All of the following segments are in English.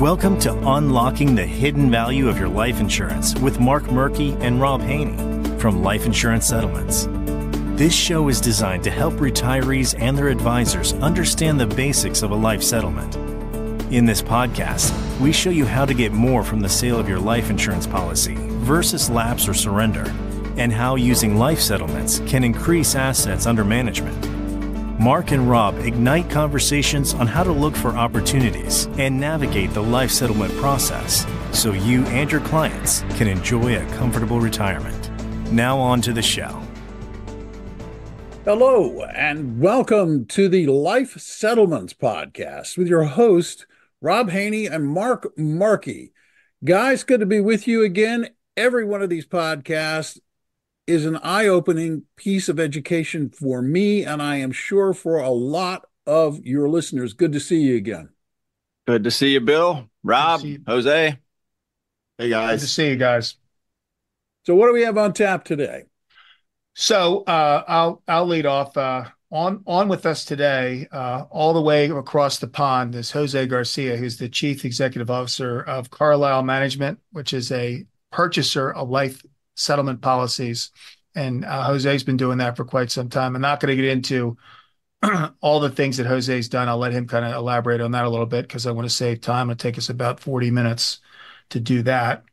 Welcome to Unlocking the Hidden Value of Your Life Insurance with Mark Mrky and Rob Haynie from Life Insurance Settlements. This show is designed to help retirees and their advisors understand the basics of a life settlement. In this podcast, we show you how to get more from the sale of your life insurance policy versus lapse or surrender, and how using life settlements can increase assets under management. Mark and Rob ignite conversations on how to look for opportunities and navigate the life settlement process so you and your clients can enjoy a comfortable retirement. Now, on to the show. Hello, and welcome to the Life Settlements Podcast with your host, Rob Haynie and Mark Mrky. Guys, good to be with you again. Every one of these podcasts is an eye opening piece of education for me, and I am sure for a lot of your listeners. Good to see you again. Good to see you, Bill, Rob, you. Jose. Hey, guys. Good to see you guys. So, what do we have on tap today? So, uh, I'll I'll lead off. Uh, on on with us today, uh, all the way across the pond, is Jose Garcia, who's the chief executive officer of Carlisle Management, which is a purchaser of life settlement policies. And uh, Jose's been doing that for quite some time. I'm not going to get into all the things that Jose's done. I'll let him kind of elaborate on that a little bit because I want to save time. It'll take us about 40 minutes to do that.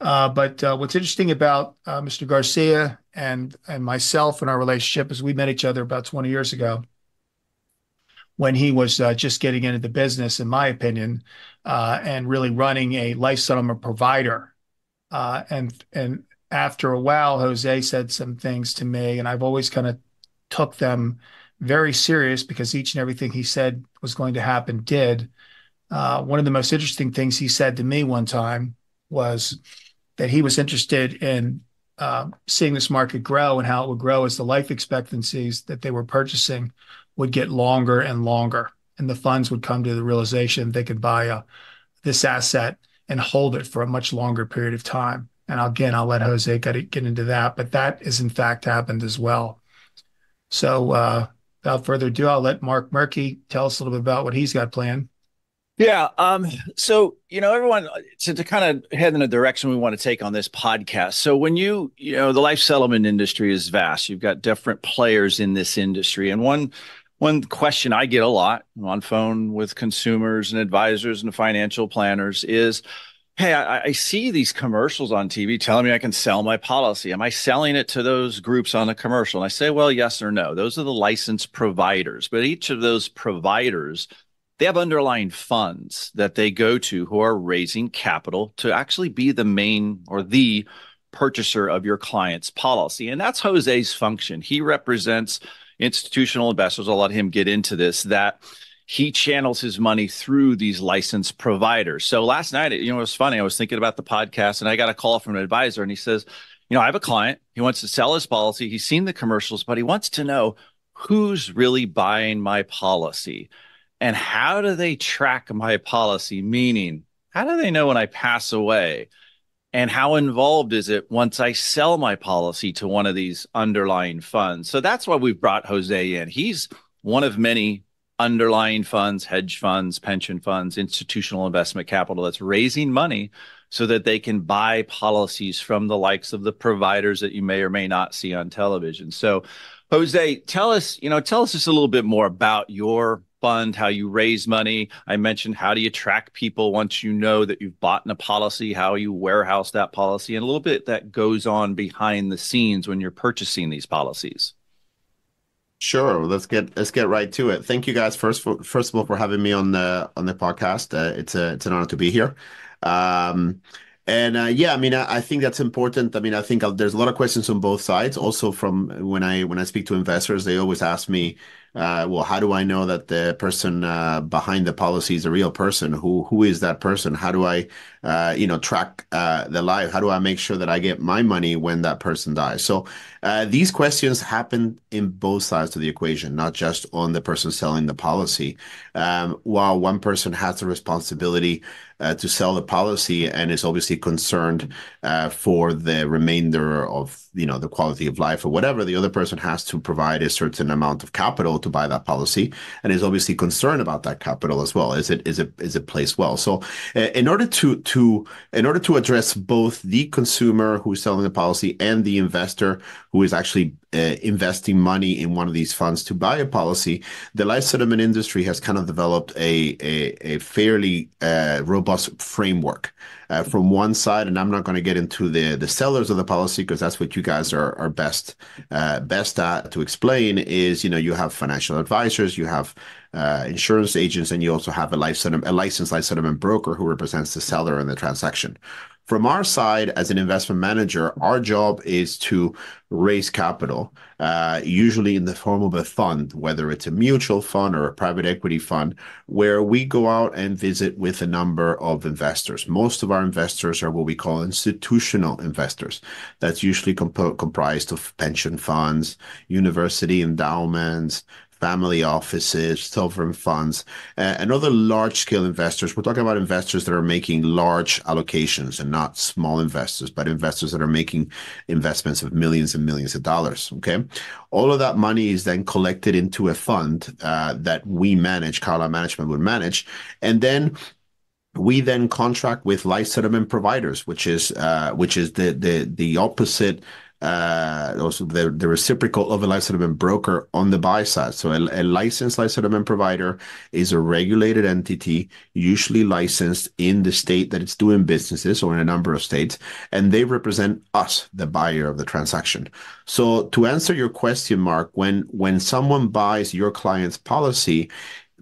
Uh, but uh, what's interesting about uh, Mr. Garcia and and myself and our relationship is we met each other about 20 years ago when he was uh, just getting into the business, in my opinion, uh, and really running a life settlement provider. Uh, and and after a while, Jose said some things to me, and I've always kind of took them very serious because each and everything he said was going to happen did. Uh, one of the most interesting things he said to me one time was that he was interested in uh, seeing this market grow and how it would grow as the life expectancies that they were purchasing would get longer and longer, and the funds would come to the realization they could buy a, this asset and hold it for a much longer period of time. And again, I'll let Jose get, get into that, but that is in fact happened as well. So uh, without further ado, I'll let Mark Mrky tell us a little bit about what he's got planned. Yeah. Um, so, you know, everyone to, to kind of head in the direction we want to take on this podcast. So when you, you know, the life settlement industry is vast. You've got different players in this industry. And one one question I get a lot on phone with consumers and advisors and financial planners is hey, I, I, see these commercials on TV telling me I can sell my policy. Am I selling it to those groups on the commercial? And I say, well, yes or no. Those are the licensed providers, but each of those providers, they have underlying funds that they go to who are raising capital to actually be the main or the purchaser of your client's policy. And that's Jose's function. He represents institutional investors. I'll let him get into this that he channels his money through these licensed providers. So last night, you know, it was funny. I was thinking about the podcast and I got a call from an advisor and he says, you know, I have a client. He wants to sell his policy. He's seen the commercials, but he wants to know who's really buying my policy and how do they track my policy? Meaning, how do they know when I pass away? And how involved is it once I sell my policy to one of these underlying funds? So that's why we've brought Jose in. He's one of many underlying funds, hedge funds, pension funds, institutional investment capital that's raising money so that they can buy policies from the likes of the providers that you may or may not see on television. So, Jose, tell us, you know, tell us just a little bit more about your fund, how you raise money. I mentioned how do you track people once you know that you've bought a policy, how you warehouse that policy, and a little bit that goes on behind the scenes when you're purchasing these policies. Sure. Let's get let's get right to it. Thank you guys first for, first of all for having me on the on the podcast. Uh, it's a it's an honor to be here. Um, and uh, yeah, I mean, I, I, think that's important. I mean, I think I'll, there's a lot of questions on both sides. Also, from when I when I speak to investors, they always ask me, uh, well, how do I know that the person uh, behind the policy is a real person? Who who is that person? How do I, uh, you know, track uh, the life? How do I make sure that I get my money when that person dies? So uh, these questions happen in both sides of the equation, not just on the person selling the policy. Um, while one person has the responsibility uh, to sell the policy and is obviously concerned for the remainder of you know the quality of life or whatever, the other person has to provide a certain amount of capital to buy that policy and is obviously concerned about that capital as well. Is it is it is it placed well? So uh, in order to to in order to address both the consumer who is selling the policy and the investor who is actually uh, investing money in one of these funds to buy a policy, the life settlement industry has kind of developed a a, a fairly uh, robust framework. Uh, from one side, and I'm not going to get into the the sellers of the policy because that's what you guys are are best uh, best at to explain. Is you know you have financial advisors, you have uh, insurance agents, and you also have a life settlement, a licensed life settlement broker who represents the seller in the transaction. From our side, as an investment manager, our job is to raise capital, uh, usually in the form of a fund, whether it's a mutual fund or a private equity fund, where we go out and visit with a number of investors. Most of our investors are what we call institutional investors. That's usually comp- comprised of pension funds, university endowments, family offices, sovereign funds, uh, and other large-scale investors. We're talking about investors that are making large allocations and not small investors, but investors that are making investments of millions and millions of dollars. Okay, all of that money is then collected into a fund uh, that we manage, Carlisle Management would manage, and then we then contract with life settlement providers, which is uh, which is the the the opposite also the, the reciprocal of a life settlement broker on the buy side. So a, licensed life settlement provider is a regulated entity, usually licensed in the state that it's doing businesses or in a number of states, and they represent us, the buyer of the transaction. So to answer your question, Mark, when when someone buys your client's policy,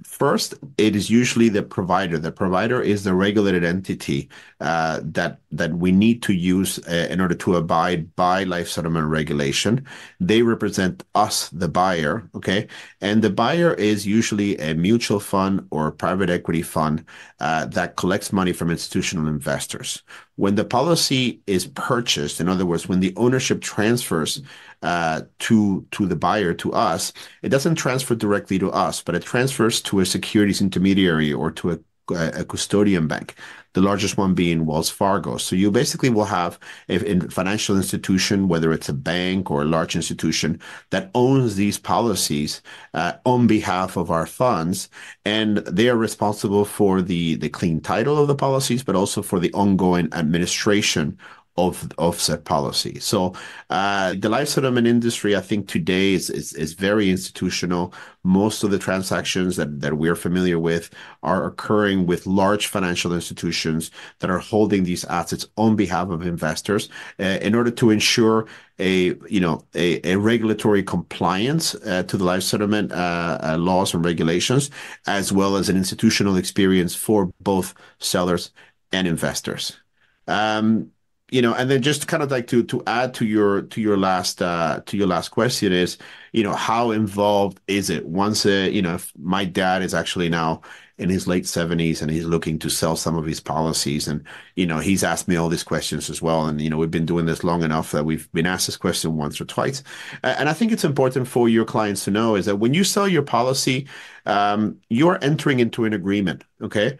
First, it is usually the provider. The provider is the regulated entity uh, that that we need to use uh, in order to abide by life settlement regulation. They represent us, the buyer, okay? And the buyer is usually a mutual fund or a private equity fund uh, that collects money from institutional investors. When the policy is purchased, in other words, when the ownership transfers uh, to to the buyer, to us, it doesn't transfer directly to us, but it transfers to a securities intermediary or to a custodian bank, the largest one being Wells Fargo. So you basically will have a, a, financial institution, whether it's a bank or a large institution, that owns these policies uh, on behalf of our funds, and they are responsible for the the clean title of the policies, but also for the ongoing administration of of said policy. So uh, the life settlement industry, I think today is, is, is very institutional. Most of the transactions that that we're familiar with are occurring with large financial institutions that are holding these assets on behalf of investors uh, in order to ensure a you know a, a regulatory compliance uh, to the life settlement uh, uh, laws and regulations, as well as an institutional experience for both sellers and investors. Um, you know, and then just kind of like to to add to your to your last uh to your last question is, you know, how involved is it? Once uh, you know, if my dad is actually now in his late 70s and he's looking to sell some of his policies and you know he's asked me all these questions as well. And you know we've been doing this long enough that we've been asked this question once or twice. And i think it's important for your clients to know is that when you sell your policy um, you're entering into an agreement okay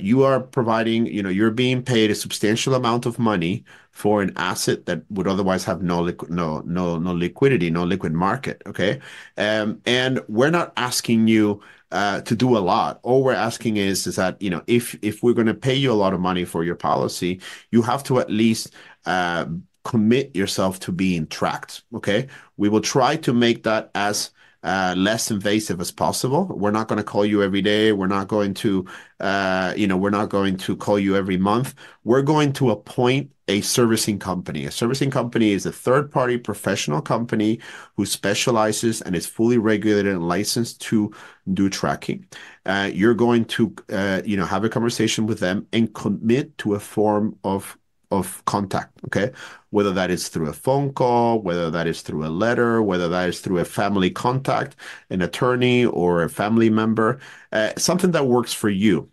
you are providing, you know, you're being paid a substantial amount of money for an asset that would otherwise have no liquid, no, no, no liquidity, no liquid market. Okay. Um, and we're not asking you uh, to do a lot. All we're asking is, is that, you know, if, if we're going to pay you a lot of money for your policy, you have to at least, uh, commit yourself to being tracked. Okay. We will try to make that as, uh, less invasive as possible. We're not going to call you every day. We're not going to, uh, you know, we're not going to call you every month. We're going to appoint a servicing company. A servicing company is a third party professional company who specializes and is fully regulated and licensed to do tracking. Uh, you're going to, uh, you know, have a conversation with them and commit to a form of of contact, okay? Whether that is through a phone call, whether that is through a letter, whether that is through a family contact, an attorney or a family member, uh, something that works for you.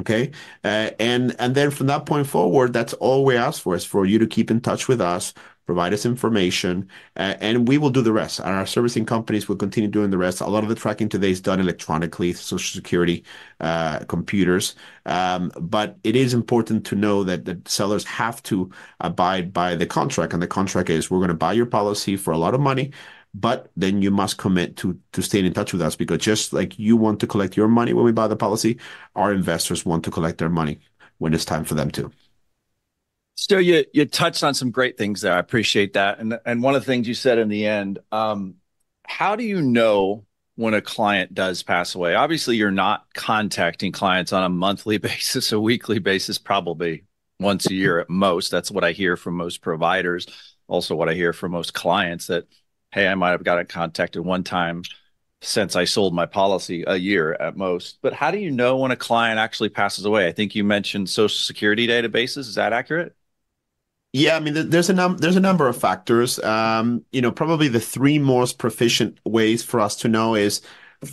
Okay. Uh, and, and then from that point forward, that's all we ask for is for you to keep in touch with us, provide us information, and we will do the rest. Our servicing companies will continue doing the rest. A lot of the tracking today is done electronically, Social Security uh, computers. Um, but it is important to know that the sellers have to abide by the contract. And the contract is we're going to buy your policy for a lot of money but then you must commit to to staying in touch with us because just like you want to collect your money when we buy the policy, our investors want to collect their money when it's time for them to. So you you touched on some great things there. I appreciate that. And and one of the things you said in the end, um, how do you know when a client does pass away? Obviously, you're not contacting clients on a monthly basis, a weekly basis, probably once a year at most. That's what I hear from most providers. Also, what I hear from most clients that hey, I might have gotten contacted one time since I sold my policy a year at most. But how do you know when a client actually passes away? I think you mentioned social security databases. Is that accurate? Yeah, I mean, there's a num there's a number of factors. Um, you know, probably the three most proficient ways for us to know is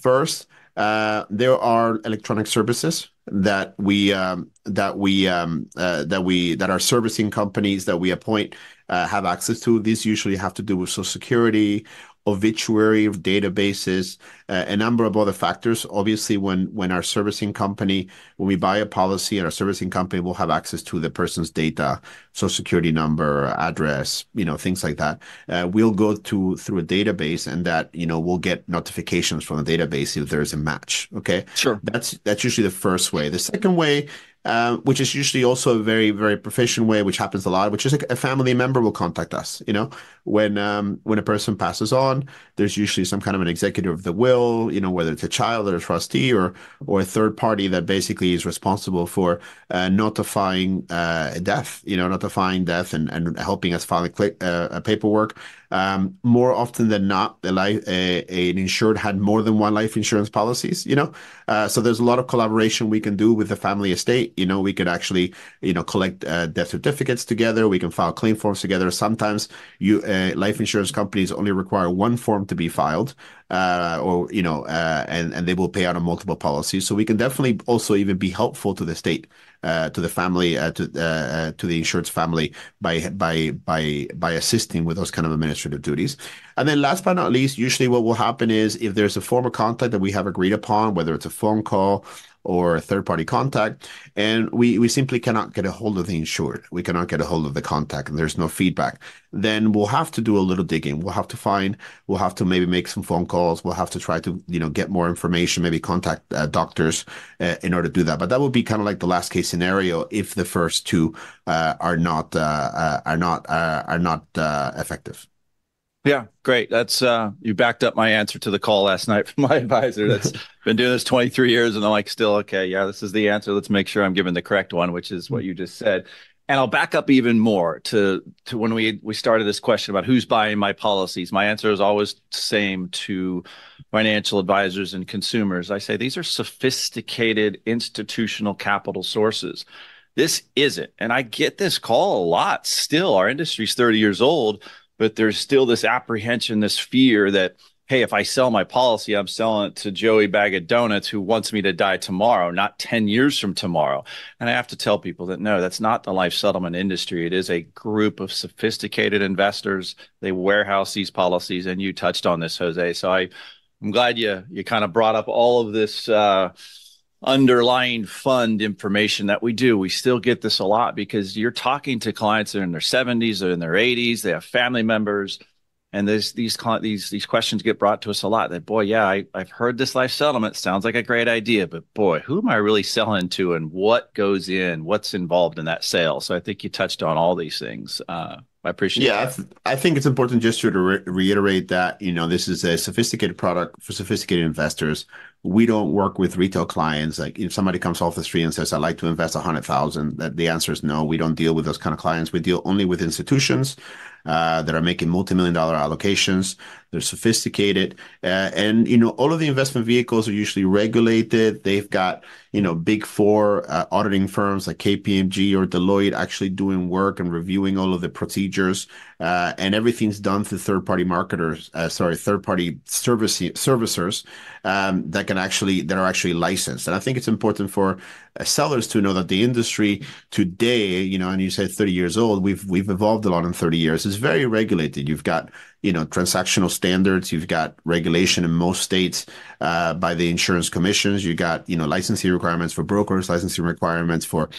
first, uh, there are electronic services that we um, that we um, uh, that we that our servicing companies that we appoint uh, have access to. These usually have to do with Social Security, obituary databases, uh, a number of other factors. Obviously, when when our servicing company, when we buy a policy, and our servicing company will have access to the person's data, social security number, address, you know, things like that. Uh, we'll go to through a database, and that you know we'll get notifications from the database if there's a match. Okay, sure. That's that's usually the first way. The second way uh, which is usually also a very very proficient way, which happens a lot. Which is a, a family member will contact us. You know, when um, when a person passes on, there's usually some kind of an executor of the will. You know, whether it's a child or a trustee or or a third party that basically is responsible for uh, notifying uh, death. You know, notifying death and and helping us file a, uh, paperwork. Um, more often than not, the life a, a, an insured had more than one life insurance policies. You know, uh, so there's a lot of collaboration we can do with the family estate. You know, we could actually you know collect uh, death certificates together. We can file claim forms together. Sometimes you uh, life insurance companies only require one form to be filed uh, or you know, uh, and and they will pay out on multiple policies. So we can definitely also even be helpful to the state, uh, to the family, uh, to uh, uh, to the insured's family by by by by assisting with those kind of administrative duties. And then last but not least, usually what will happen is if there's a form of contact that we have agreed upon, whether it's a phone call or third party contact. And we, we simply cannot get a hold of the insured. We cannot get a hold of the contact and there's no feedback. Then we'll have to do a little digging. We'll have to find, we'll have to maybe make some phone calls. We'll have to try to, you know, get more information, maybe contact uh, doctors uh, in order to do that. But that would be kind of like the last case scenario if the first two uh, are not, uh, uh, are not, uh, are not effective. Yeah, great. That's uh you backed up my answer to the call last night from my advisor that's been doing this 23 years and I'm like still okay, yeah, this is the answer. Let's make sure I'm giving the correct one, which is what you just said. And I'll back up even more to to when we we started this question about who's buying my policies. My answer is always the same to financial advisors and consumers. I say these are sophisticated institutional capital sources. This isn't. And I get this call a lot still. Our industry's 30 years old but there's still this apprehension, this fear that, hey, if I sell my policy, I'm selling it to Joey Bag of Donuts who wants me to die tomorrow, not 10 years from tomorrow. And I have to tell people that no, that's not the life settlement industry. It is a group of sophisticated investors. They warehouse these policies, and you touched on this, Jose. So I, I'm glad you you kind of brought up all of this. Uh, underlying fund information that we do. We still get this a lot because you're talking to clients that are in their 70s or in their 80s, they have family members, and these these these these questions get brought to us a lot. That boy, yeah, I, I've heard this life settlement sounds like a great idea, but boy, who am I really selling to, and what goes in, what's involved in that sale? So I think you touched on all these things. Uh, I appreciate. Yeah, I, th- I, think it's important just to re- reiterate that you know this is a sophisticated product for sophisticated investors. We don't work with retail clients. Like if somebody comes off the street and says, "I'd like to invest a hundred thousand, that the answer is no. We don't deal with those kind of clients. We deal only with institutions uh, Uh, that are making multi-million dollar allocations. They're sophisticated, uh, and you know all of the investment vehicles are usually regulated. They've got you know big four uh, auditing firms like KPMG or Deloitte actually doing work and reviewing all of the procedures, uh, and everything's done through third-party marketers. Uh, sorry, third-party service servicers um, that can actually that are actually licensed. And I think it's important for uh, sellers to know that the industry today, you know, and you said 30 years old, we've we've evolved a lot in 30 years. It's very regulated. You've got you know transactional standards. You've got regulation in most states uh, by the insurance commissions. You got you know licensing requirements for brokers, licensing requirements for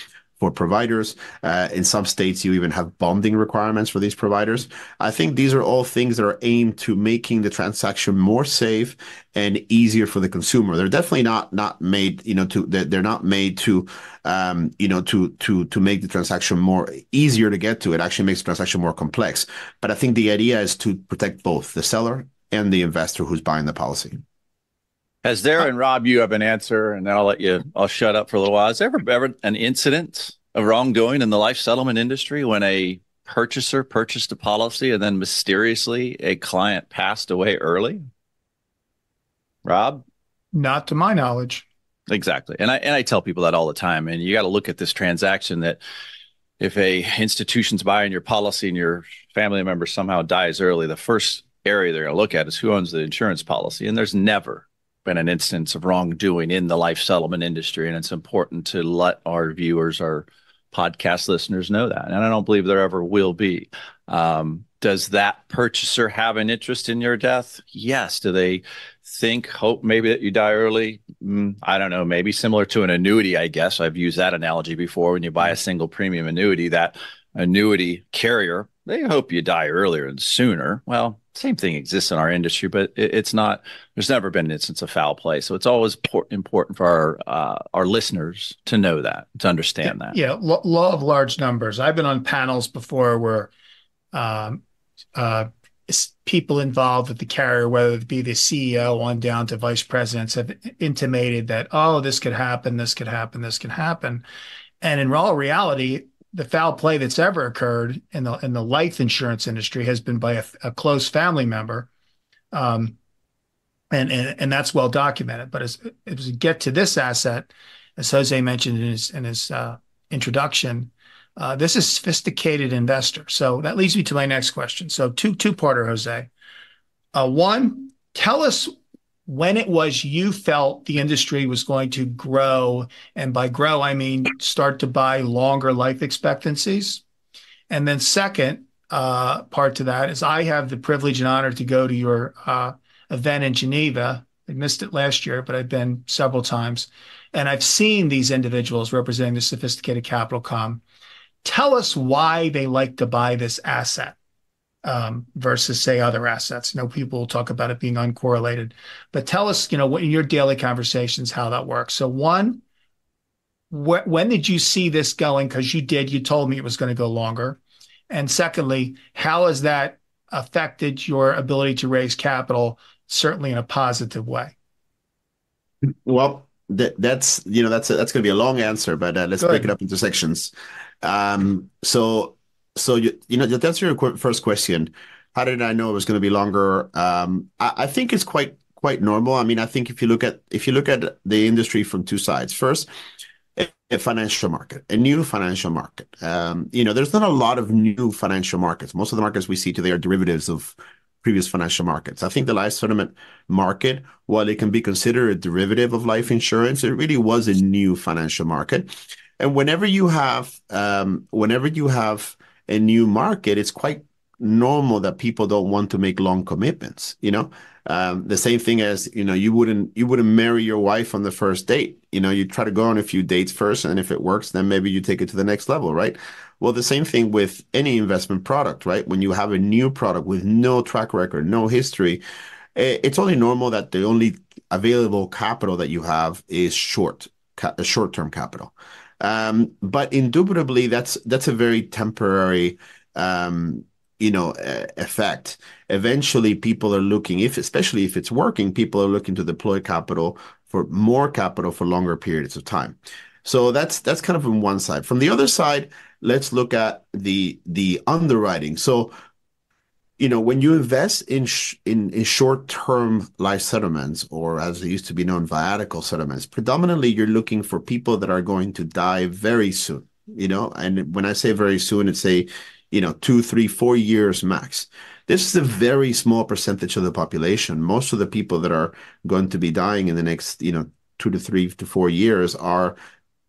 for providers. Uh, in some states, you even have bonding requirements for these providers. I think these are all things that are aimed to making the transaction more safe and easier for the consumer. They're definitely not not made, you know, to they're not made to, um, you know, to to to make the transaction more easier to get to. It actually makes the transaction more complex. But I think the idea is to protect both the seller and the investor who's buying the policy. Has there and Rob, you have an answer, and then I'll let you. I'll shut up for a little while. Has there ever ever an incident of wrongdoing in the life settlement industry when a purchaser purchased a policy and then mysteriously a client passed away early? Rob, not to my knowledge. Exactly, and I and I tell people that all the time. And you got to look at this transaction that if a institution's buying your policy and your family member somehow dies early, the first area they're going to look at is who owns the insurance policy, and there's never been an instance of wrongdoing in the life settlement industry. And it's important to let our viewers, our podcast listeners know that. And I don't believe there ever will be. Um, does that purchaser have an interest in your death? Yes. Do they think, hope maybe that you die early? Mm, I don't know. Maybe similar to an annuity, I guess. I've used that analogy before. When you buy a single premium annuity, that annuity carrier, they hope you die earlier and sooner. Well, same thing exists in our industry, but it, it's not. There's never been an instance of foul play, so it's always por- important for our uh, our listeners to know that, to understand that. Yeah, law of large numbers. I've been on panels before where um, uh, people involved with the carrier, whether it be the CEO on down to vice presidents, have intimated that oh, this could happen, this could happen, this could happen, and in all reality, the foul play that's ever occurred in the in the life insurance industry has been by a, a close family member, um, and, and and that's well documented. But as as we get to this asset, as Jose mentioned in his in his uh, introduction, uh, this is sophisticated investor. So that leads me to my next question. So two two parter, Jose. Uh, one, tell us when it was you felt the industry was going to grow, and by grow, I mean start to buy longer life expectancies. And then second uh, part to that is I have the privilege and honor to go to your uh, event in Geneva. I missed it last year, but I've been several times, and I've seen these individuals representing the sophisticated capital com. Tell us why they like to buy this asset versus say other assets. You know, people will talk about it being uncorrelated, but tell us, you know, in your daily conversations how that works. So one, wh- when did you see this going? Because you did, you told me it was going to go longer. And secondly, how has that affected your ability to raise capital, certainly in a positive way? Well, that, that's you know that's a, that's going to be a long answer, but uh, let's break it up into sections. Um, so so you, you know answer your first question, how did I know it was going to be longer? Um, I, I think it's quite quite normal. I mean, I think if you look at if you look at the industry from two sides, first, a financial market, a new financial market. Um, you know, there's not a lot of new financial markets. Most of the markets we see today are derivatives of previous financial markets. I think the life settlement market, while it can be considered a derivative of life insurance, it really was a new financial market. And whenever you have, um, whenever you have a new market, it's quite normal that people don't want to make long commitments. You know, um, the same thing as you know, you wouldn't you wouldn't marry your wife on the first date. You know, you try to go on a few dates first, and if it works, then maybe you take it to the next level, right? Well, the same thing with any investment product, right? When you have a new product with no track record, no history, it's only normal that the only available capital that you have is short, a short term capital. Um, but indubitably, that's that's a very temporary, um, you know, effect. Eventually, people are looking, if especially if it's working, people are looking to deploy capital for more capital for longer periods of time. So that's that's kind of on one side. From the other side, let's look at the the underwriting. So you know, when you invest in sh- in, in short term life settlements, or as they used to be known, viatical settlements, predominantly you're looking for people that are going to die very soon. You know, and when I say very soon, it's a, you know, two, three, four years max. This is a very small percentage of the population. Most of the people that are going to be dying in the next, you know, two to three to four years are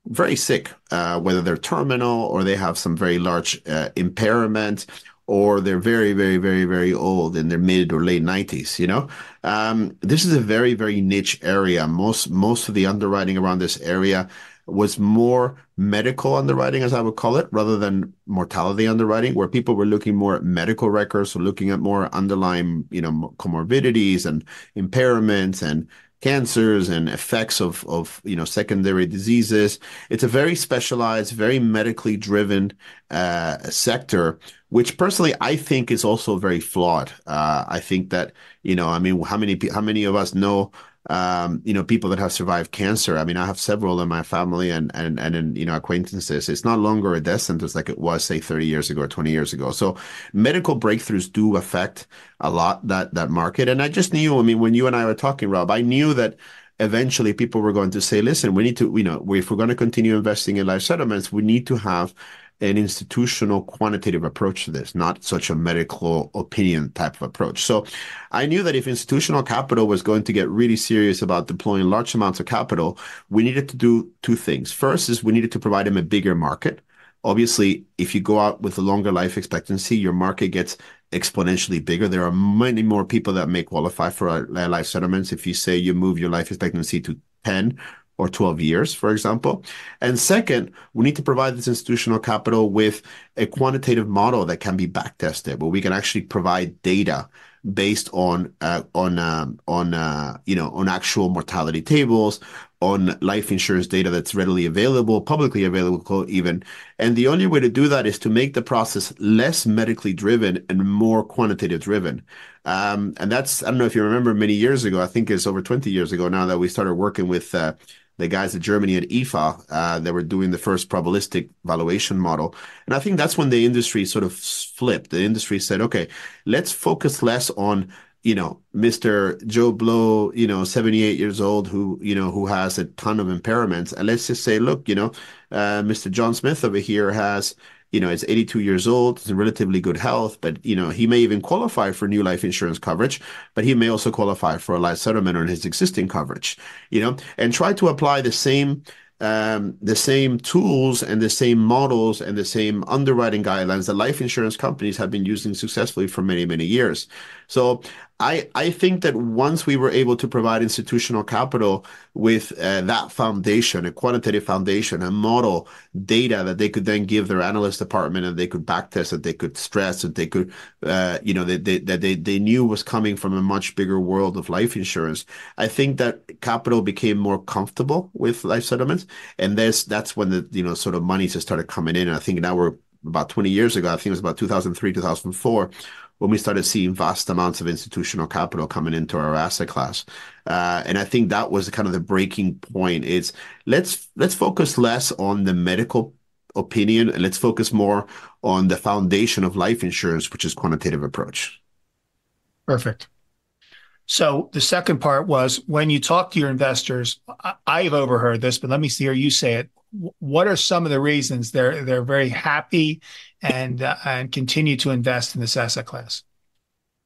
very sick, uh, whether they're terminal or they have some very large uh, impairment or they're very, very, very, very old in their mid or late 90s, you know? Um, this is a very, very niche area. Most most of the underwriting around this area was more medical underwriting, as I would call it, rather than mortality underwriting, where people were looking more at medical records, so looking at more underlying, you know, comorbidities and impairments and cancers and effects of of you know secondary diseases. It's a very specialized, very medically driven uh, sector, which personally I think is also very flawed. Uh, I think that you know, I mean, how many how many of us know um, you know, people that have survived cancer. I mean, I have several in my family and and and in you know acquaintances. It's not longer a death sentence like it was, say, 30 years ago or 20 years ago. So medical breakthroughs do affect a lot that that market. And I just knew, I mean, when you and I were talking, Rob, I knew that eventually people were going to say, listen, we need to, you know, if we're going to continue investing in life settlements, we need to have an institutional quantitative approach to this, not such a medical opinion type of approach. So I knew that if institutional capital was going to get really serious about deploying large amounts of capital, we needed to do two things. First is we needed to provide them a bigger market. Obviously, if you go out with a longer life expectancy, your market gets exponentially bigger. There are many more people that may qualify for life settlements. If you say you move your life expectancy to 10 or 12 years, for example. And second, we need to provide this institutional capital with a quantitative model that can be backtested, where we can actually provide data based on uh, on um, on uh, you know on actual mortality tables, on life insurance data that's readily available, publicly available even. And the only way to do that is to make the process less medically driven and more quantitative driven. Um, and that's I don't know if you remember many years ago. I think it's over 20 years ago now that we started working with. Uh, the guys at Germany at IFA uh, that were doing the first probabilistic valuation model. And I think that's when the industry sort of flipped. The industry said, okay, let's focus less on you know, Mr. Joe Blow, you know, 78 years old, who, you know, who has a ton of impairments. And let's just say, look, you know, uh, Mr. John Smith over here has, you know, is 82 years old, is in relatively good health, but, you know, he may even qualify for new life insurance coverage, but he may also qualify for a life settlement on his existing coverage, you know, and try to apply the same um, the same tools and the same models and the same underwriting guidelines that life insurance companies have been using successfully for many, many years. So I, I think that once we were able to provide institutional capital with uh, that foundation, a quantitative foundation, a model, data that they could then give their analyst department and they could backtest, that they could stress, that they could, uh, you know, that they, that they, they knew was coming from a much bigger world of life insurance. I think that capital became more comfortable with life settlements. And that's when the, you know, sort of money just started coming in. And I think now we're about 20 years ago, I think it was about 2003, 2004 when we started seeing vast amounts of institutional capital coming into our asset class. Uh, and I think that was kind of the breaking point is let's let's focus less on the medical opinion and let's focus more on the foundation of life insurance, which is quantitative approach. Perfect. So the second part was when you talk to your investors, I, have overheard this, but let me hear you say it. What are some of the reasons they're very happy and uh, and continue to invest in this asset class?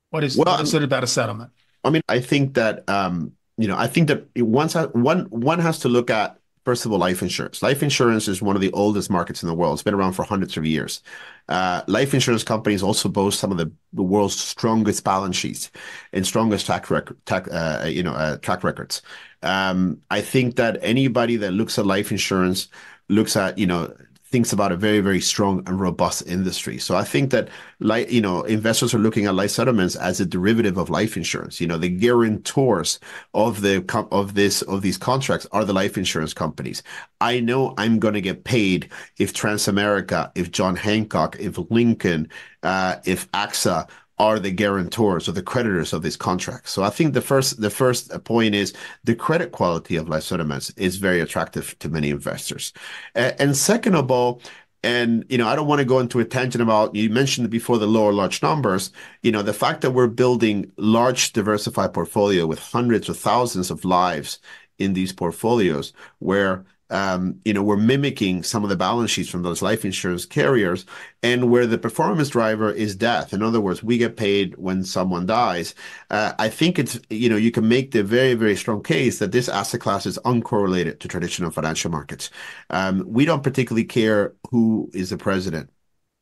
What is well, what is it about a settlement? I mean, I think that um, you know, I think that once one one has to look at first of all life insurance. Life insurance is one of the oldest markets in the world. It's been around for hundreds of years. Uh, life insurance companies also boast some of the, the world's strongest balance sheets and strongest track record, track, uh, you know, uh, track records. Um, I think that anybody that looks at life insurance looks at, you know, thinks about a very, very strong and robust industry. So I think that like, you know, investors are looking at life settlements as a derivative of life insurance. You know, the guarantors of the, of this, of these contracts are the life insurance companies. I know I'm going to get paid if Transamerica, if John Hancock, if Lincoln, uh, if AXA are the guarantors or the creditors of these contracts. So I think the first the first point is the credit quality of life settlements is very attractive to many investors. and second of all, and you know, I don't want to go into a tangent about you mentioned before the lower large numbers. You know, the fact that we're building large diversified portfolio with hundreds or thousands of lives in these portfolios where um, you know, we're mimicking some of the balance sheets from those life insurance carriers, and where the performance driver is death. In other words, we get paid when someone dies. Uh, I think it's, you know, you can make the very, very strong case that this asset class is uncorrelated to traditional financial markets. Um, we don't particularly care who is the president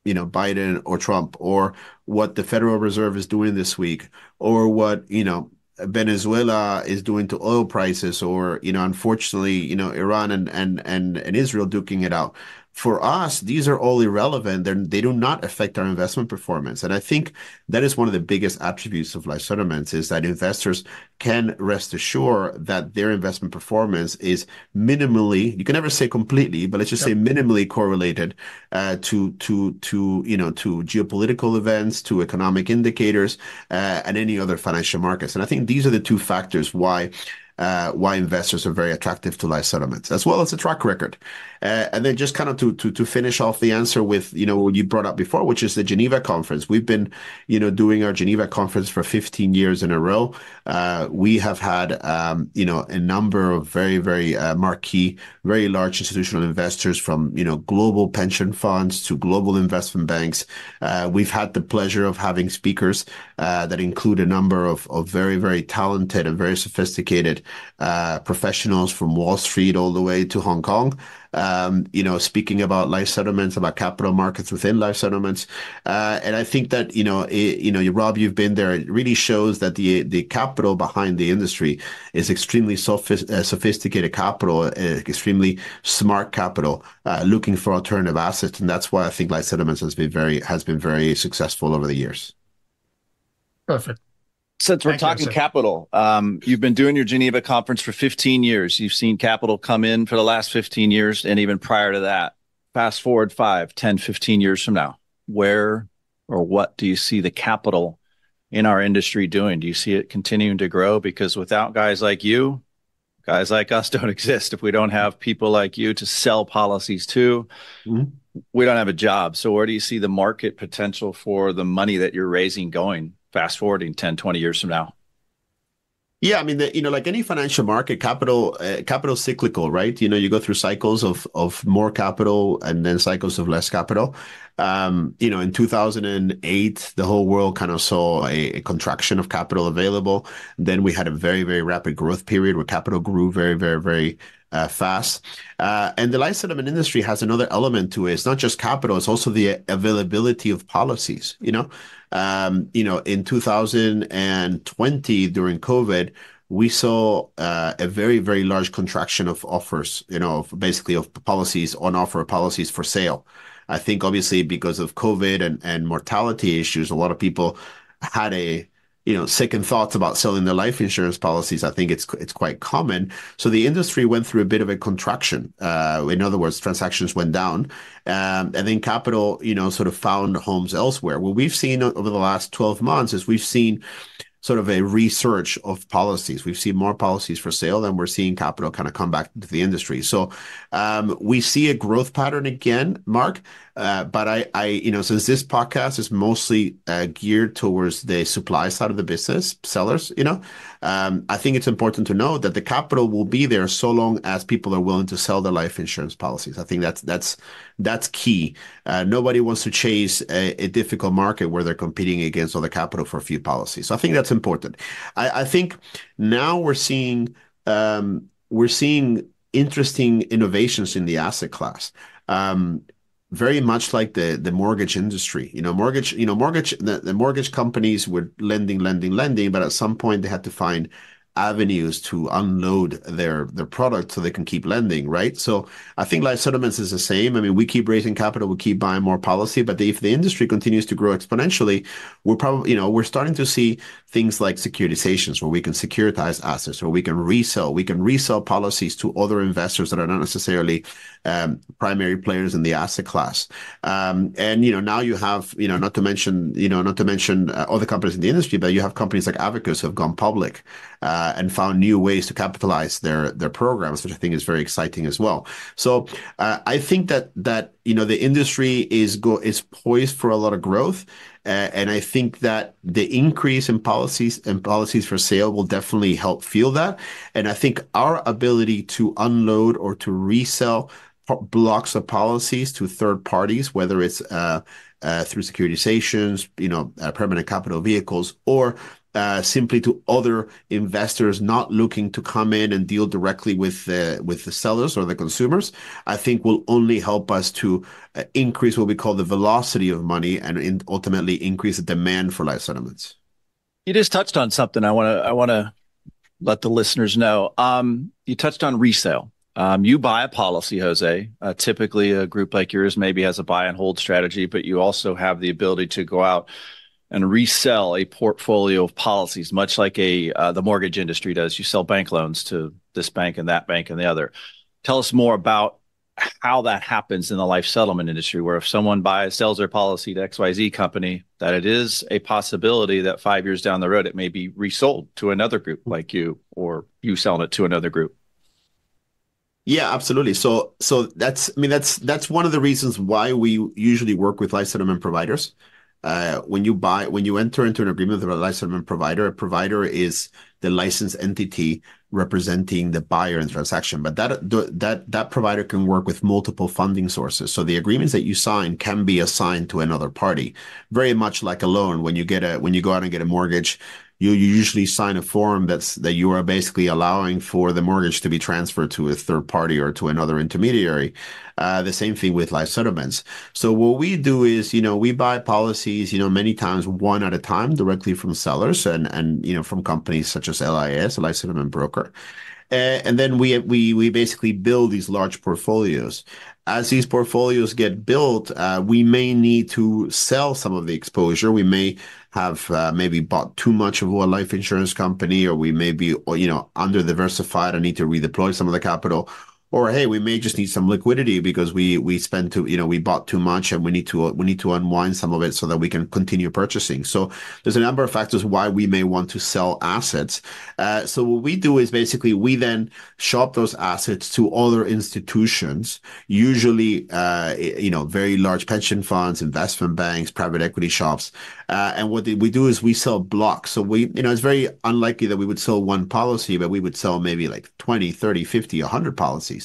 you know Biden or Trump or what the Federal Reserve is doing this week or what you know Venezuela is doing to oil prices or, you know, unfortunately, you know, Iran and and and, and Israel duking it out for us, these are all irrelevant. They're, they do not affect our investment performance. And I think that is one of the biggest attributes of life settlements is that investors can rest assured that their investment performance is minimally, you can never say completely, but let's just yep. say minimally correlated uh, to, to, to, you know, to geopolitical events, to economic indicators, uh, and any other financial markets. And I think these are the two factors why why investors are very attractive to life settlements, as well as a track record. Uh, and then just kind of to, finish off the answer with you know what you brought up before, which is the Geneva conference. We've been you know doing our Geneva conference for 15 years in a row. Uh, we have had um, you know a number of very very uh, marquee, very large institutional investors from you know global pension funds to global investment banks. Uh, we've had the pleasure of having speakers uh, that include a number of very very talented and very sophisticated uh, professionals from Wall Street all the way to Hong Kong. Um, you know, speaking about life settlements, about capital markets within life settlements, uh, and I think that you know, it, you know, Rob, you've been there. It really shows that the the capital behind the industry is extremely sophist- uh, sophisticated capital, uh, extremely smart capital, uh, looking for alternative assets, and that's why I think life settlements has been very has been very successful over the years. Perfect. Since we're Thank talking you, capital, um, you've been doing your Geneva conference for 15 years. You've seen capital come in for the last 15 years and even prior to that. Fast forward 5, 10, 15 years from now, where or what do you see the capital in our industry doing? Do you see it continuing to grow? Because without guys like you, guys like us don't exist. If we don't have people like you to sell policies to, mm-hmm. we don't have a job. So, where do you see the market potential for the money that you're raising going fast forwarding 10, 20 years from now? Yeah, I mean, the, you know, like any financial market, capital, uh, capital cyclical, right? You know, you go through cycles of of more capital and then cycles of less capital. Um, you know, in 2008, the whole world kind of saw a, a, contraction of capital available. Then we had a very, very rapid growth period where capital grew very, very, very uh, fast. Uh, and the life settlement industry has another element to it. It's not just capital; it's also the availability of policies. You know, you know, in 2020 during COVID, we saw uh, a very, very large contraction of offers, you know, basically of policies on offer policies for sale. I think obviously because of COVID and mortality issues, a lot of people had a you know second thoughts about selling their life insurance policies i think it's it's quite common. So the industry went through a bit of a contraction uh, in other words transactions went down um, and then capital you know sort of found homes elsewhere. What we've seen over the last 12 months is we've seen sort of a research of policies. We've seen more policies for sale, and we're seeing capital kind of come back to the industry. So um, we see a growth pattern again, Mark. Uh, but I, I, you know, since this podcast is mostly uh, geared towards the supply side of the business, sellers, you know, um, I think it's important to know that the capital will be there so long as people are willing to sell their life insurance policies. I think that's that's that's key. Uh, nobody wants to chase a, a, difficult market where they're competing against other capital for a few policies. So I think that's important. I, I think now we're seeing um, we're seeing interesting innovations in the asset class. Um, very much like the the mortgage industry. You know, mortgage, you know, mortgage the, the mortgage companies were lending, lending, lending, but at some point they had to find avenues to unload their their product so they can keep lending, right? So I think life settlements is the same. I mean, we keep raising capital, we keep buying more policy, but if the industry continues to grow exponentially, we're probably, you know, we're starting to see things like securitizations where we can securitize assets or we can resell, we can resell policies to other investors that are not necessarily um, primary players in the asset class. Um, and you know, now you have, you know, not to mention, you know, not to mention uh, other companies in the industry, but you have companies like Abacus who have gone public. Uh, and found new ways to capitalize their their programs, which I think is very exciting as well. So uh, I think that that you know the industry is go is poised for a lot of growth. Uh, and I think that the increase in policies and policies for sale will definitely help fuel that. And I think our ability to unload or to resell blocks of policies to third parties, whether it's uh, uh, through securitizations, you know, uh, permanent capital vehicles, or simply to other investors not looking to come in and deal directly with the with the sellers or the consumers, I think will only help us to uh, increase what we call the velocity of money and in, ultimately increase the demand for life settlements. You just touched on something I want to I want to let the listeners know. Um, you touched on resale. Um, you buy a policy, Jose. Uh, typically, a group like yours maybe has a buy and hold strategy, but you also have the ability to go out and resell a portfolio of policies, much like a uh, the mortgage industry does. You sell bank loans to this bank and that bank and the other. Tell us more about how that happens in the life settlement industry, where if someone buys sells their policy to XYZ company, that it is a possibility that five years down the road it may be resold to another group like you, or you selling it to another group. Yeah, absolutely. So, so that's I mean that's that's one of the reasons why we usually work with life settlement providers Uh, when you buy when you enter into an agreement with a licensed provider, a provider is the licensed entity representing the buyer in the transaction. But that that that provider can work with multiple funding sources. So the agreements that you sign can be assigned to another party, very much like a loan. When you get a when you go out and get a mortgage, you, usually sign a form that's that you are basically allowing for the mortgage to be transferred to a third party or to another intermediary. Uh, the same thing with life settlements. So what we do is, you know, we buy policies, you know, many times one at a time directly from sellers and and you know from companies such as LIS, a life settlement broker. And then we we we basically build these large portfolios as these portfolios get built, uh, we may need to sell some of the exposure. We may have uh, maybe bought too much of a life insurance company, or we may be, you know, under diversified and need to redeploy some of the capital or hey, we may just need some liquidity because we we spent too, you know, we bought too much and we need to we need to unwind some of it so that we can continue purchasing. So there's a number of factors why we may want to sell assets. Uh, so what we do is basically we then shop those assets to other institutions, usually uh, you know very large pension funds, investment banks, private equity shops, uh, and what we do is we sell blocks. So we you know it's very unlikely that we would sell one policy, but we would sell maybe like 20, 30, 50, 100 policies.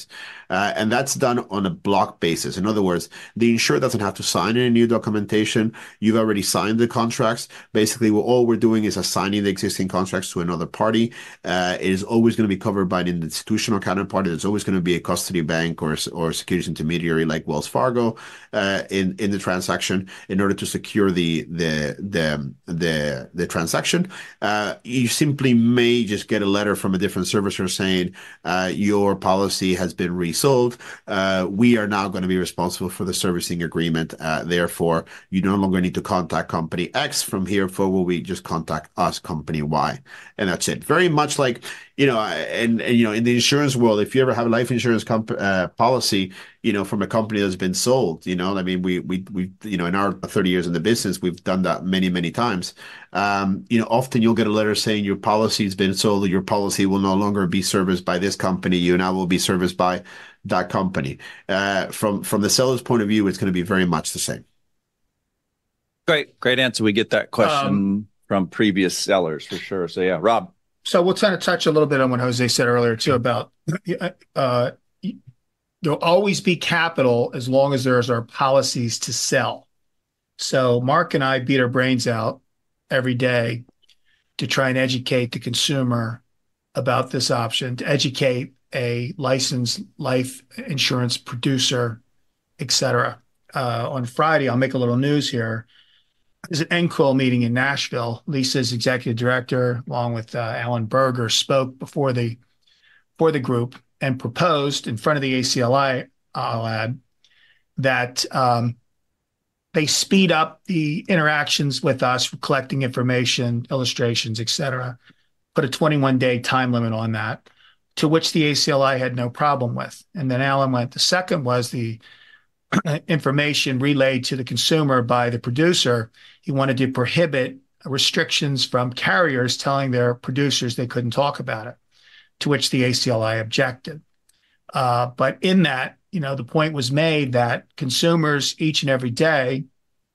Uh, and that's done on a block basis. In other words, the insurer doesn't have to sign any new documentation. You've already signed the contracts. Basically, all we're doing is assigning the existing contracts to another party. Uh, it is always going to be covered by an institutional counterparty. There's always going to be a custody bank or or securities intermediary like Wells Fargo uh, in the transaction in order to secure the transaction. You simply may just get a letter from a different servicer saying your policy has been resold. Uh, we are now going to be responsible for the servicing agreement. Uh, therefore, you no longer need to contact company X. From here forward, we just contact us, company Y, and that's it. Very much like you know, and, and you know, in the insurance world, if you ever have a life insurance comp- uh, policy, you know, from a company that's been sold, you know, I mean, we we we you know, in our 30 years in the business, we've done that many many times. Um, you know, often you'll get a letter saying your policy has been sold, your policy will no longer be serviced by this company, you now will be serviced by that company. Uh, from from the seller's point of view, it's going to be very much the same. Great, great answer. We get that question um, from previous sellers for sure. So yeah, Rob. So we'll kind of touch a little bit on what Jose said earlier too about uh, there'll always be capital as long as there's our policies to sell. So Mark and I beat our brains out every day to try and educate the consumer about this option, to educate a licensed life insurance producer, et cetera. Uh, on Friday, I'll make a little news here. There's an NCOIL meeting in Nashville. LISA's executive director, along with uh, Alan Buerger, spoke before the for the group and proposed in front of the ACLI, I'll add, that um, they speed up the interactions with us, collecting information, illustrations, et cetera, put a 21 day time limit on that, to which the ACLI had no problem with. And then Alan went, the second was the information relayed to the consumer by the producer, he wanted to prohibit restrictions from carriers telling their producers they couldn't talk about it, to which the ACLI objected. Uh, but in that, you know, the point was made that consumers each and every day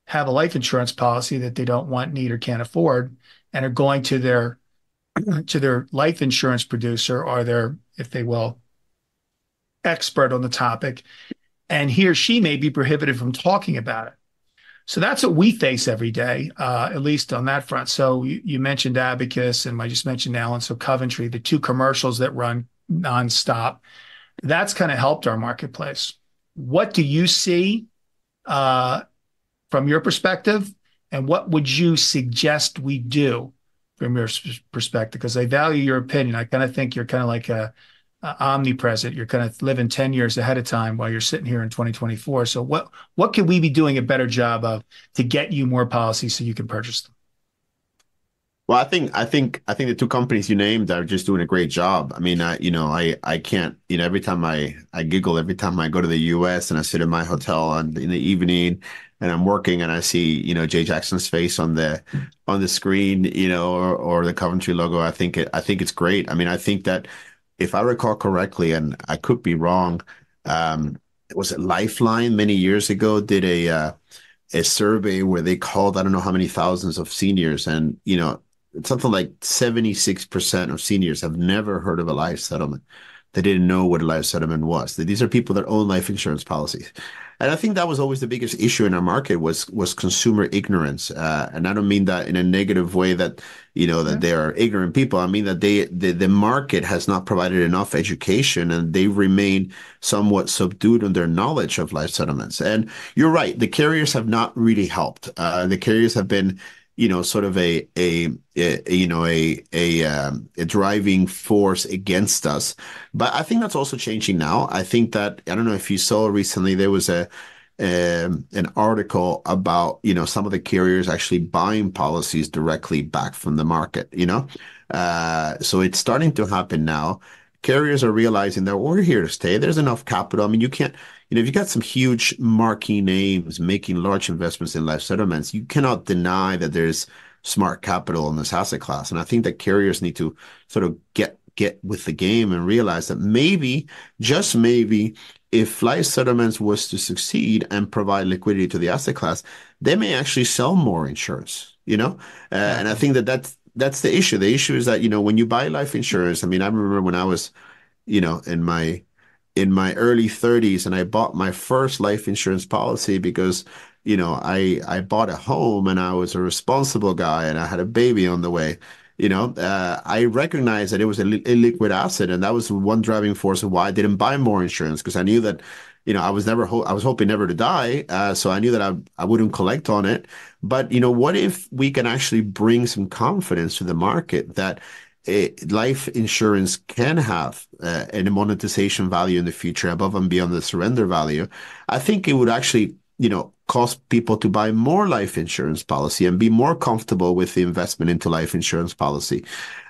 have a life insurance policy that they don't want, need, or can't afford, and are going to their to their life insurance producer or their, if they will, expert on the topic and he or she may be prohibited from talking about it. So that's what we face every day, uh, at least on that front. So you, you, mentioned Abacus, and I just mentioned Alan. So Coventry, the two commercials that run nonstop, that's kind of helped our marketplace. What do you see uh, from your perspective, and what would you suggest we do from your perspective because I value your opinion. I kind of think you're kind of like a, a, omnipresent. You're kind of living 10 years ahead of time while you're sitting here in 2024. So what what can we be doing a better job of to get you more policies so you can purchase them? Well, I think I think I think the two companies you named are just doing a great job. I mean, I you know I I can't you know every time I I giggle every time I go to the U.S. and I sit in my hotel on in the evening and I'm working and I see you know Jay Jackson's face on the on the screen you know or, or the Coventry logo. I think it I think it's great. I mean, I think that if I recall correctly, and I could be wrong, um, was it Lifeline many years ago did a uh, a survey where they called I don't know how many thousands of seniors and you know something like 76% of seniors have never heard of a life settlement. They didn't know what a life settlement was. These are people that own life insurance policies. And I think that was always the biggest issue in our market was was consumer ignorance. Uh, and I don't mean that in a negative way that you know that yeah. they are ignorant people. I mean that they the, the market has not provided enough education and they remain somewhat subdued in their knowledge of life settlements. And you're right, the carriers have not really helped. Uh, the carriers have been you know, sort of a a, a you know a a, um, a driving force against us. But I think that's also changing now. I think that I don't know if you saw recently there was a um, an article about you know some of the carriers actually buying policies directly back from the market. You know, uh, so it's starting to happen now. Carriers are realizing that we're here to stay. There's enough capital. I mean, you can't you know, if you've got some huge marquee names making large investments in life settlements, you cannot deny that there's smart capital in this asset class. And I think that carriers need to sort of get get with the game and realize that maybe, just maybe, if life settlements was to succeed and provide liquidity to the asset class, they may actually sell more insurance. You know, uh, and I think that that's that's the issue. The issue is that you know when you buy life insurance. I mean, I remember when I was, you know, in my in my early 30s and I bought my first life insurance policy because you know I I bought a home and I was a responsible guy and I had a baby on the way you know uh, I recognized that it was a illiquid asset and that was one driving force of why I didn't buy more insurance because I knew that you know I was never I was hoping never to die uh, so I knew that I I wouldn't collect on it but you know what if we can actually bring some confidence to the market that life insurance can have uh, a monetization value in the future above and beyond the surrender value, I think it would actually, you know, cause people to buy more life insurance policy and be more comfortable with the investment into life insurance policy.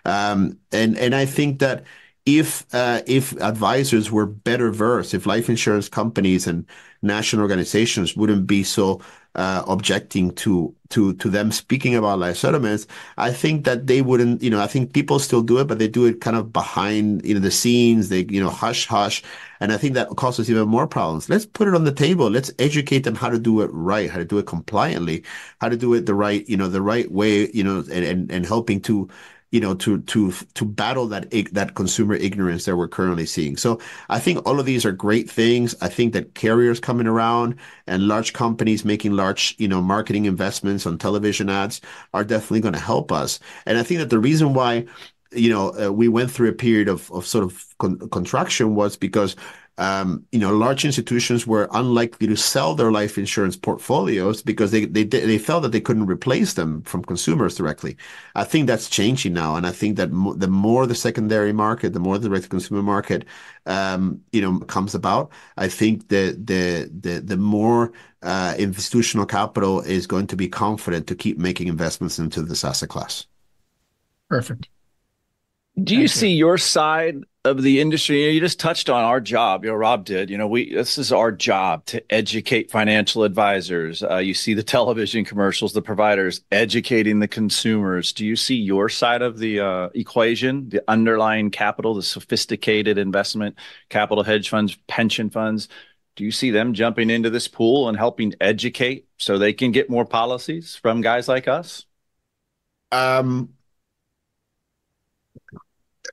Um, and and I think that if uh, if advisors were better versed, if life insurance companies and national organizations wouldn't be so uh, objecting to to to them speaking about life settlements, I think that they wouldn't. You know, I think people still do it, but they do it kind of behind you know the scenes. They you know hush hush, and I think that causes even more problems. Let's put it on the table. Let's educate them how to do it right, how to do it compliantly, how to do it the right you know the right way. You know, and and, and helping to you know, to to to battle that that consumer ignorance that we're currently seeing. So I think all of these are great things. I think that carriers coming around and large companies making large, you know, marketing investments on television ads are definitely going to help us. And I think that the reason why you know uh, we went through a period of of sort of con- contraction was because um, you know, large institutions were unlikely to sell their life insurance portfolios because they, they they felt that they couldn't replace them from consumers directly. I think that's changing now, and I think that mo- the more the secondary market, the more the direct consumer market, um, you know, comes about, I think the the the the more uh, institutional capital is going to be confident to keep making investments into this asset class. Perfect. Do you, you see your side of the industry? You just touched on our job. You know, Rob did. You know, we this is our job to educate financial advisors. Uh, you see the television commercials, the providers educating the consumers. Do you see your side of the uh, equation, the underlying capital, the sophisticated investment capital, hedge funds, pension funds? Do you see them jumping into this pool and helping educate so they can get more policies from guys like us? Um,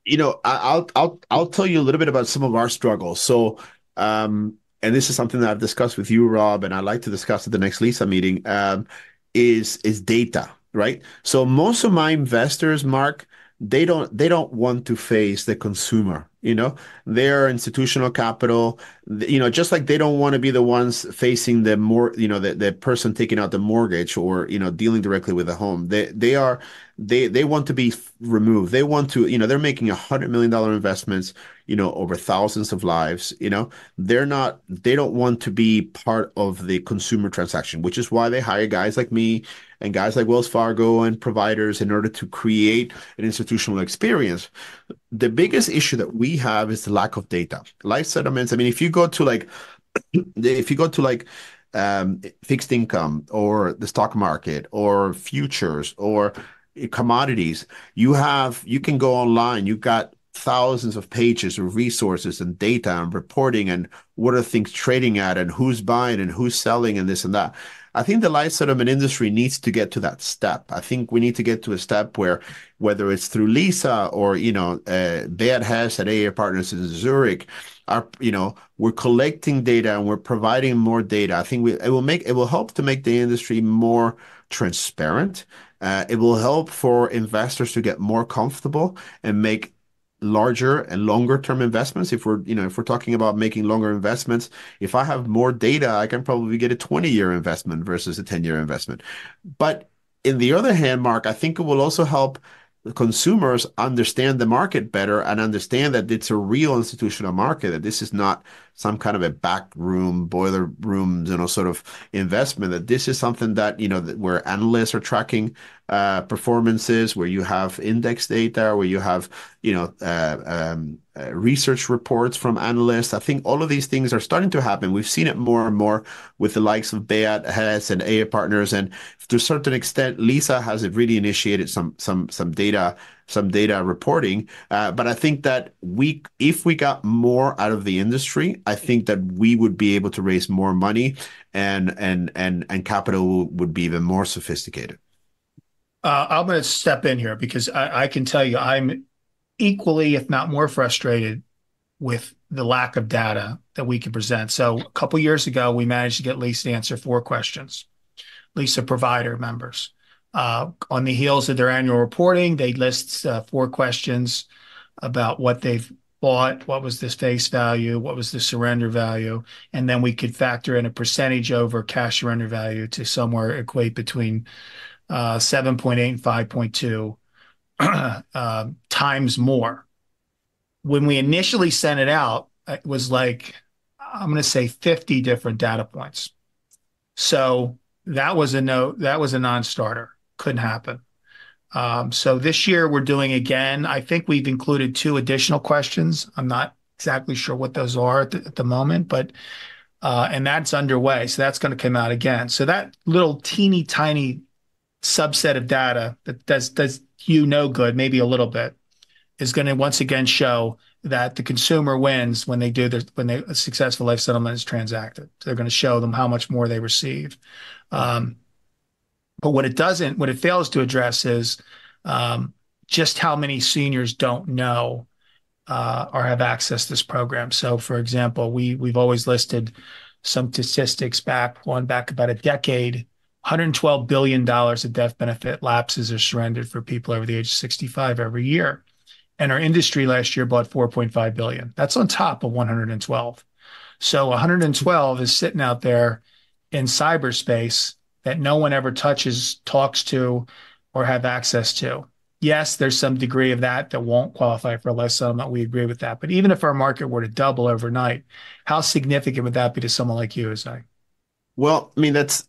you know, I'll I'll I'll tell you a little bit about some of our struggles. So, um, and this is something that I've discussed with you, Rob, and I'd like to discuss at the next LISA meeting. Um, is is data, right? So most of my investors, Mark, they don't they don't want to face the consumer You know, they're institutional capital. You know, just like they don't want to be the ones facing the more, you know, the, the person taking out the mortgage or you know dealing directly with the home. They they are they they want to be removed. They want to, you know, they're making a hundred million dollar investments, you know, over thousands of lives. You know, they're not. They don't want to be part of the consumer transaction, which is why they hire guys like me and guys like Wells Fargo and providers in order to create an institutional experience. The biggest issue that we have is the lack of data. Life settlements, I mean, if you go to like, if you go to like, um, fixed income or the stock market or futures or commodities, you have you can go online. You've got thousands of pages of resources and data and reporting and what are things trading at and who's buying and who's selling and this and that. I think the life settlement industry needs to get to that step. I think we need to get to a step where, whether it's through LISA or you know, uh, Beat at AA Partners in Zurich, are you know, we're collecting data and we're providing more data. I think we, it will make it will help to make the industry more transparent. Uh, it will help for investors to get more comfortable and make larger and longer term investments. If we're you know if we're talking about making longer investments if i have more data i can probably get a 20 year investment versus a 10 year investment. But in the other hand mark i think it will also help consumers understand the market better and understand that it's a real institutional market that this is not some kind of a back room boiler room you know sort of investment that this is something that you know where analysts are tracking uh, performances where you have index data where you have you know uh, um, uh, research reports from analysts. I think all of these things are starting to happen. We've seen it more and more with the likes of Beat Hess and AA partners and to a certain extent LISA has really initiated some some some data some data reporting. Uh, but I think that we, if we got more out of the industry, I think that we would be able to raise more money, and and and and capital would be even more sophisticated. Uh, I'm going to step in here because I, I can tell you I'm equally, if not more, frustrated with the lack of data that we can present. So a couple years ago, we managed to get LISA to answer four questions. LISA provider members. Uh, on the heels of their annual reporting, they list uh, four questions about what they've bought, what was the face value, what was the surrender value, and then we could factor in a percentage over cash surrender value to somewhere equate between 7.8 and 5.2 um, times more. When we initially sent it out, it was like, I'm going to say 50 different data points. So that was a no, that was a non-starter couldn't happen. Um, so this year we're doing again. I think we've included two additional questions. I'm not exactly sure what those are at the, at the moment, but uh, and that's underway. So that's going to come out again. So that little teeny tiny subset of data that does does you no good, maybe a little bit, is going to once again show that the consumer wins when they do their when they a successful life settlement is transacted. They're going to show them how much more they receive. Um, but what it doesn't, what it fails to address is um, just how many seniors don't know uh, or have access to this program. So, for example, we we've always listed some statistics back one back about a decade. 112 billion dollars of death benefit lapses are surrendered for people over the age of 65 every year, and our industry last year bought 4.5 billion. That's on top of 112. So 112 is sitting out there in cyberspace that no one ever touches, talks to, or have access to. Yes, there's some degree of that that won't qualify for a life settlement. We agree with that. But even if our market were to double overnight, how significant would that be to someone like you, Jose? Well, I mean, that's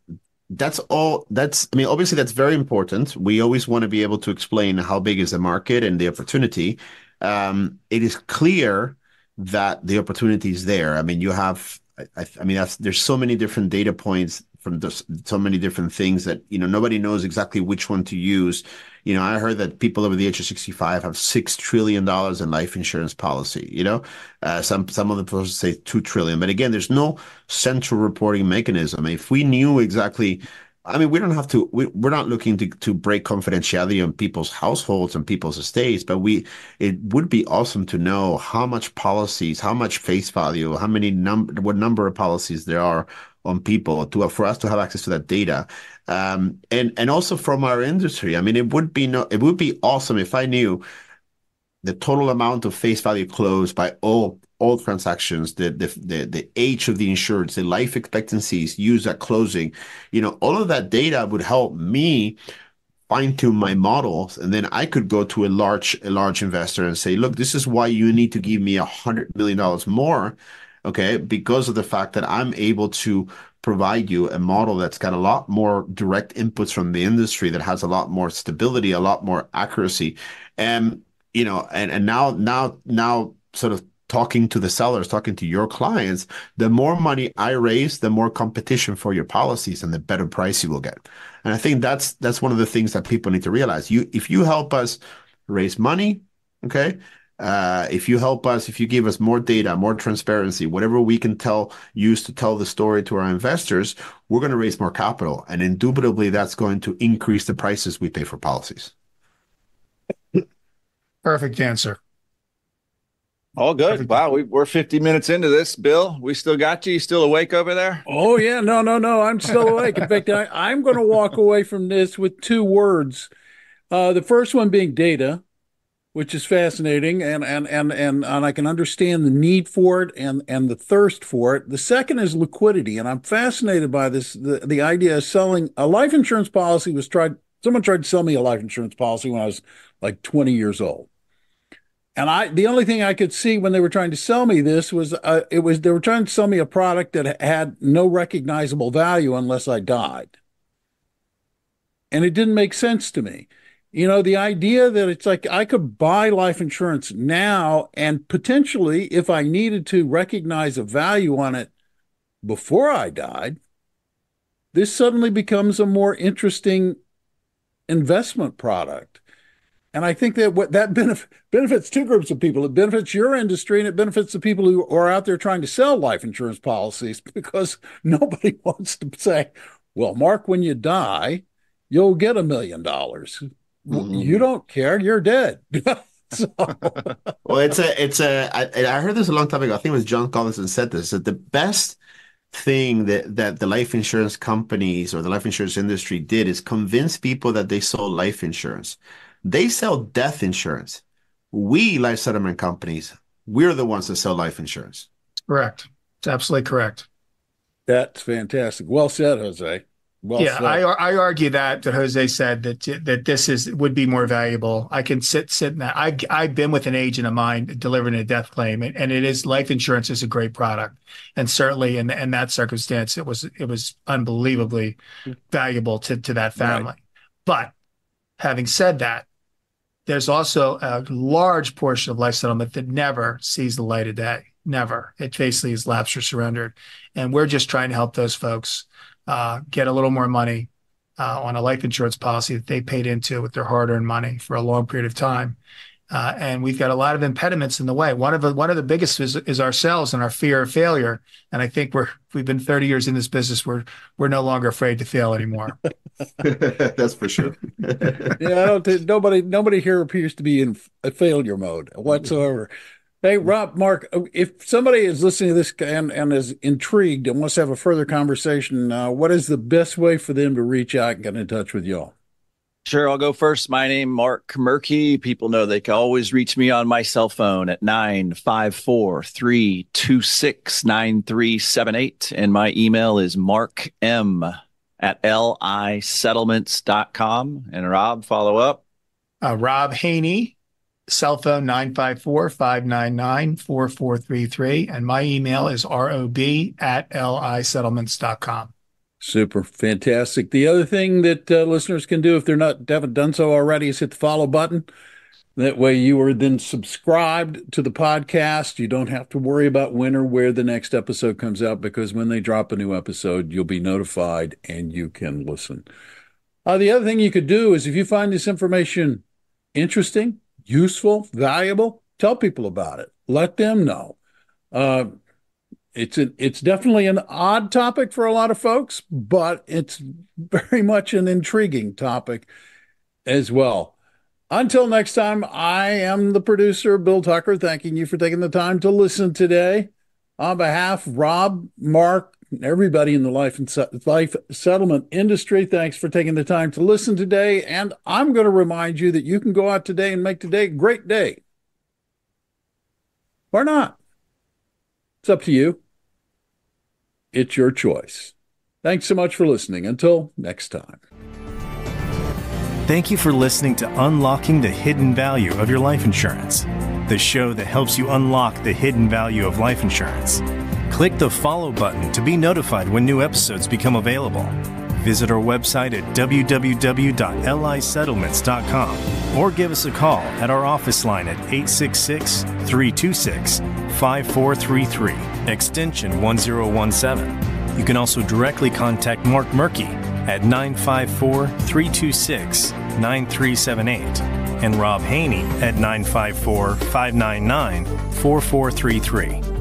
that's all that's i mean obviously that's very important we always want to be able to explain how big is the market and the opportunity um, it is clear that the opportunity is there i mean you have I, I mean that's there's so many different data points from the, so many different things that you know nobody knows exactly which one to use. You know, I heard that people over the age of 65 have six trillion dollars in life insurance policy. You know, uh, some some of the people say two trillion, but again, there's no central reporting mechanism. If we knew exactly I mean, we don't have to. We, we're not looking to to break confidentiality on people's households and people's estates, but we. It would be awesome to know how much policies, how much face value, how many number, what number of policies there are on people to for us to have access to that data, um, and and also from our industry. I mean, it would be no, it would be awesome if I knew the total amount of face value closed by all all transactions, the the the, the age of the insurance, the life expectancies used at closing, you know, all of that data would help me fine tune my models, and then I could go to a large a large investor and say, look, this is why you need to give me a hundred million dollars more, okay, because of the fact that I'm able to provide you a model that's got a lot more direct inputs from the industry that has a lot more stability, a lot more accuracy. And you know, and and now now now sort of talking to the sellers, talking to your clients, the more money I raise, the more competition for your policies and the better price you will get. And I think that's that's one of the things that people need to realize. You if you help us raise money, okay, uh, if you help us, if you give us more data, more transparency, whatever we can tell, use to tell the story to our investors, we're going to raise more capital. And indubitably, that's going to increase the prices we pay for policies. Perfect answer. All good. Perfect. Wow, we, are 50 minutes into this, Bill. We still got you. You still awake over there? Oh, yeah. No, no, no. I'm still awake. In fact, I, am going to walk away from this with two words. Uh, the first one being data which is fascinating, and and and and and I can understand the need for it and and the thirst for it. The second is liquidity, and I'm fascinated by this. The the idea of selling a life insurance policy was tried. Someone tried to sell me a life insurance policy when I was like 20 years old. And I, the only thing I could see when they were trying to sell me this was, uh, it was they were trying to sell me a product that had no recognizable value unless I died, and it didn't make sense to me. You know, the idea that it's like I could buy life insurance now and potentially, if I needed to recognize a value on it before I died, this suddenly becomes a more interesting investment product. And I think that what that benef- benefits two groups of people. It benefits your industry and it benefits the people who are out there trying to sell life insurance policies because nobody wants to say, well, Mark, when you die, you'll get a million dollars. Mm-hmm. You don't care. You're dead. so. well, it's a, it's a. I, I heard this a long time ago. I think it was John Collison said this that the best thing that that the life insurance companies or the life insurance industry did is convince people that they sold life insurance. They sell death insurance. We life settlement companies, we're the ones that sell life insurance. Correct. It's absolutely correct. That's fantastic. Well said, Jose. Well yeah, I, I argue that that Jose said that that this is would be more valuable. I can sit sit in that. I I've been with an agent of mine delivering a death claim, and, and it is life insurance is a great product, and certainly in in that circumstance, it was it was unbelievably valuable to to that family. Right. But having said that, there's also a large portion of life settlement that never sees the light of day. Never. It basically is lapsed or surrendered, and we're just trying to help those folks uh, get a little more money uh, on a life insurance policy that they paid into with their hard-earned money for a long period of time. Uh, and we've got a lot of impediments in the way. One of the one of the biggest is, is ourselves and our fear of failure. And I think we're we've been 30 years in this business. We're we're no longer afraid to fail anymore. That's for sure. yeah, I don't think nobody nobody here appears to be in a failure mode whatsoever. Hey, Rob, Mark, if somebody is listening to this and, and is intrigued and wants to have a further conversation, uh, what is the best way for them to reach out and get in touch with y'all? Sure, I'll go first. My name Mark Mrky. People know they can always reach me on my cell phone at 954-326-9378. And my email is markm at lisettlements.com. And Rob, follow up. Uh, Rob Haynie cell phone 954-599-4433 and my email is rob at lisettlements.com super. Fantastic. The other thing that uh, listeners can do if they're not haven't done so already is hit the follow button. That way you are then subscribed to the podcast. You don't have to worry about when or where the next episode comes out because when they drop a new episode you'll be notified and you can listen. Uh, the other thing you could do is if you find this information interesting useful, valuable, tell people about it. Let them know. Uh, it's a, it's definitely an odd topic for a lot of folks, but it's very much an intriguing topic as well. Until next time, I am the producer, Bill Tucker, thanking you for taking the time to listen today. On behalf of Rob, Mark, everybody in the life and se- life settlement industry. Thanks for taking the time to listen today. And I'm going to remind you that you can go out today and make today a great day or not. It's up to you. It's your choice. Thanks so much for listening. Until next time. Thank you for listening to Unlocking the Hidden Value of Your Life Insurance, the show that helps you unlock the hidden value of life insurance. Click the follow button to be notified when new episodes become available. Visit our website at www.lisettlements.com or give us a call at our office line at 866 326 5433, extension 1017. You can also directly contact Mark Mrky at 954 326 9378 and Rob Haynie at 954 599 4433.